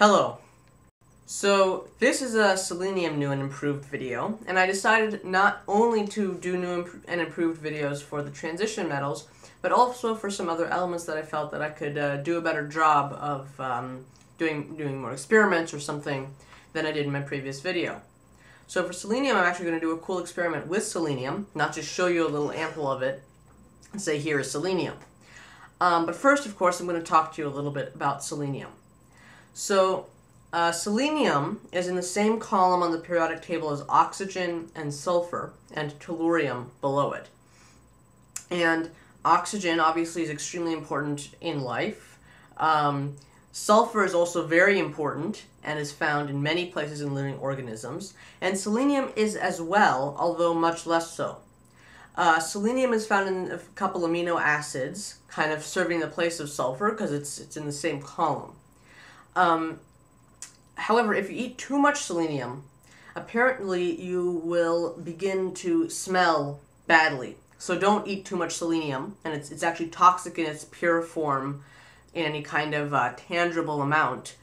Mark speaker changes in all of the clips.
Speaker 1: Hello. So this is a selenium new and improved video, and I decided not only to do new and improved videos for the transition metals, but also for some other elements that I felt that I could uh, do a better job of um, doing, doing more experiments or something than I did in my previous video. So for selenium, I'm actually going to do a cool experiment with selenium, not just show you a little ample of it and say here is selenium. Um, but first, of course, I'm going to talk to you a little bit about selenium. So uh, selenium is in the same column on the periodic table as oxygen and sulfur and tellurium below it. And oxygen obviously is extremely important in life. Um, sulfur is also very important and is found in many places in living organisms. And selenium is as well, although much less so. Uh, selenium is found in a couple amino acids, kind of serving the place of sulfur because it's, it's in the same column. Um, however, if you eat too much selenium, apparently you will begin to smell badly. So don't eat too much selenium, and it's, it's actually toxic in its pure form in any kind of uh, tangible amount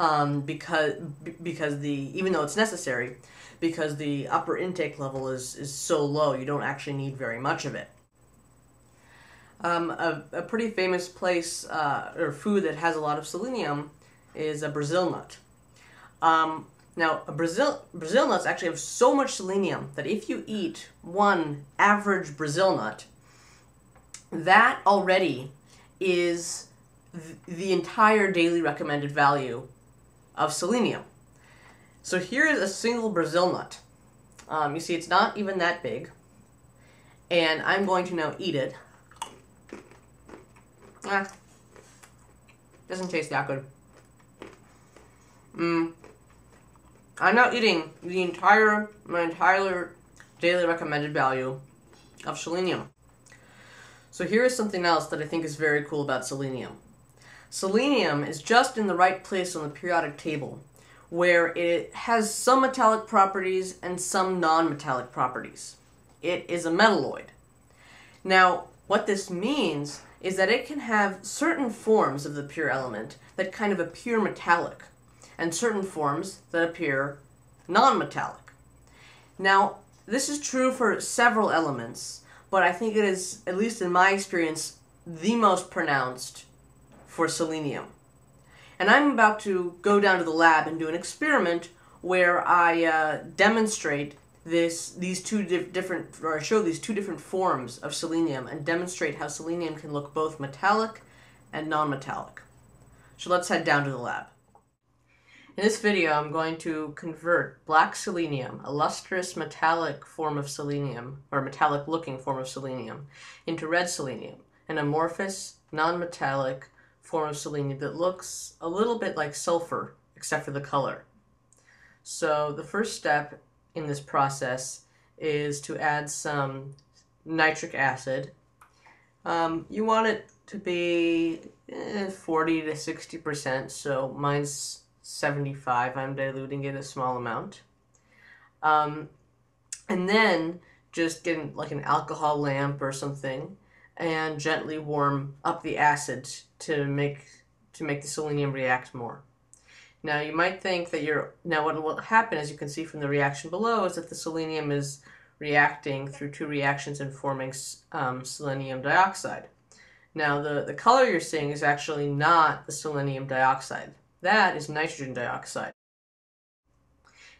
Speaker 1: um, because because the even though it's necessary because the upper intake level is, is so low you don't actually need very much of it. Um, a, a pretty famous place uh, or food that has a lot of selenium is a Brazil nut. Um, now, a Brazil Brazil nuts actually have so much selenium that if you eat one average Brazil nut, that already is th the entire daily recommended value of selenium. So here is a single Brazil nut. Um, you see, it's not even that big, and I'm going to now eat it. Ah, doesn't taste that good. Mm. I'm now eating the entire, my entire daily recommended value of selenium. So here is something else that I think is very cool about selenium. Selenium is just in the right place on the periodic table, where it has some metallic properties and some non-metallic properties. It is a metalloid. Now, what this means is that it can have certain forms of the pure element that kind of appear metallic, and certain forms that appear non-metallic. Now, this is true for several elements, but I think it is, at least in my experience, the most pronounced for selenium. And I'm about to go down to the lab and do an experiment where I uh, demonstrate this these two di different or show these two different forms of selenium and demonstrate how selenium can look both metallic and non-metallic. So let's head down to the lab. In this video, I'm going to convert black selenium, a lustrous metallic form of selenium, or metallic looking form of selenium, into red selenium, an amorphous, non-metallic form of selenium that looks a little bit like sulfur, except for the color. So the first step in this process is to add some nitric acid. Um, you want it to be eh, 40 to 60%, so mine's 75. I'm diluting it a small amount. Um, and then just get like an alcohol lamp or something and gently warm up the acid to make to make the selenium react more. Now you might think that you're now what will happen as you can see from the reaction below is that the selenium is reacting through two reactions and forming um, selenium dioxide. Now the, the color you're seeing is actually not the selenium dioxide. That is nitrogen dioxide.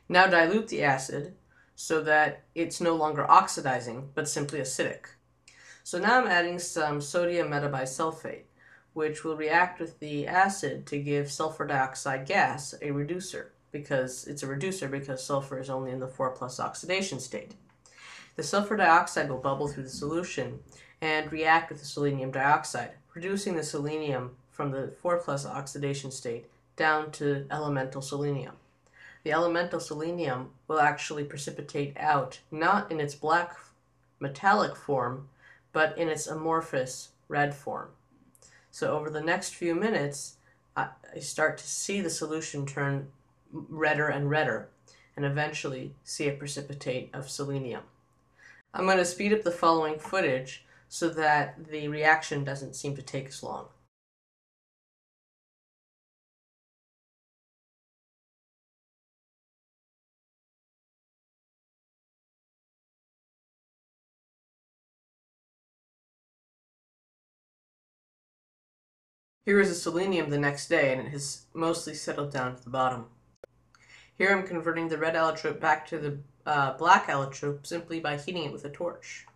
Speaker 1: Now dilute the acid so that it's no longer oxidizing, but simply acidic. So now I'm adding some sodium metabisulfate, which will react with the acid to give sulfur dioxide gas a reducer, because it's a reducer because sulfur is only in the 4 plus oxidation state. The sulfur dioxide will bubble through the solution and react with the selenium dioxide, reducing the selenium from the 4 plus oxidation state down to elemental selenium. The elemental selenium will actually precipitate out, not in its black metallic form, but in its amorphous red form. So over the next few minutes, I start to see the solution turn redder and redder, and eventually see a precipitate of selenium. I'm going to speed up the following footage so that the reaction doesn't seem to take as long. Here is a selenium the next day, and it has mostly settled down to the bottom. Here I'm converting the red allotrope back to the uh, black allotrope simply by heating it with a torch.